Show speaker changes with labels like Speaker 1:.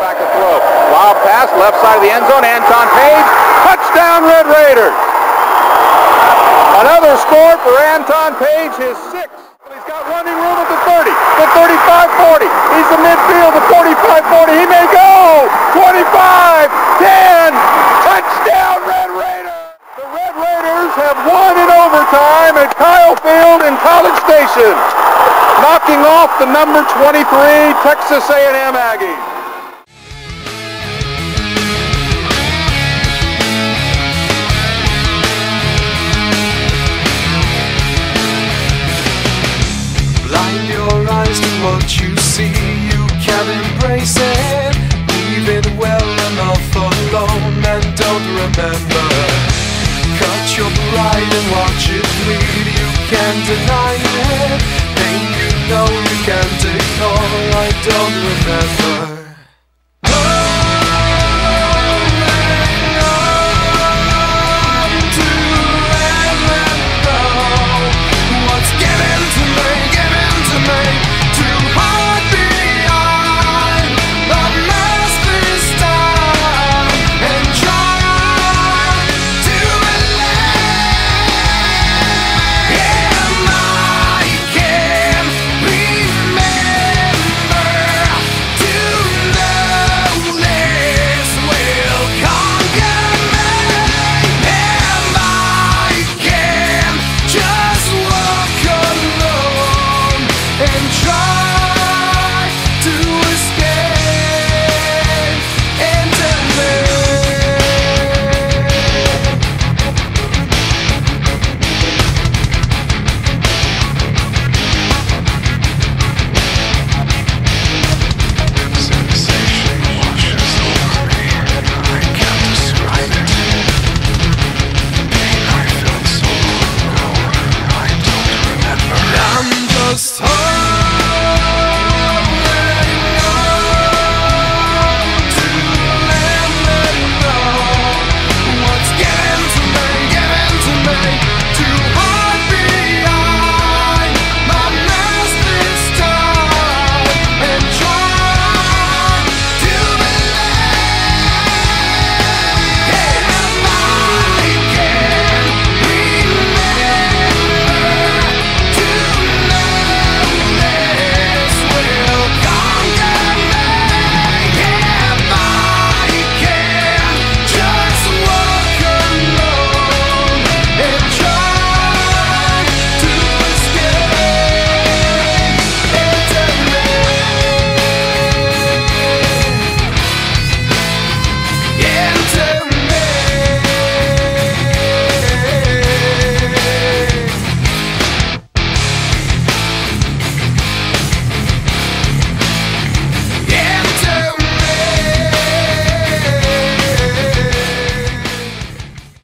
Speaker 1: back to throw. Wild pass, left side of the end zone. Anton Page. Touchdown, Red Raiders. Another score for Anton Page, his sixth. He's got running room at the 30, the 35-40. He's the midfield, the 45-40. He may go. 25, 10. Touchdown, Red Raiders. The Red Raiders have won in overtime at Kyle Field in College Station, knocking off the number 23 Texas A&M Aggies.
Speaker 2: Remember. Cut your pride and watch it bleed, you can't deny it. Pain you know you can't ignore, I don't remember.